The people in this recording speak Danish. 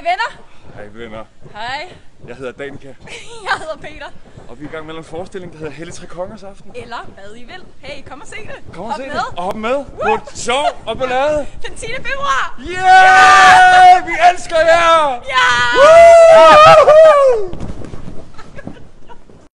Hej venner. Hej venner. Hej. Jeg hedder Danika. jeg hedder Peter. Og vi er i gang med en forestilling, der hedder Helle Tre Kongers Aften. Eller hvad I vil. Hey, kom og se det. Kom og hop se med. det. Og hop med. Woo! På show og på lade. Den 10. februar. Yeah! yeah! Vi elsker jer! Ja! Yeah!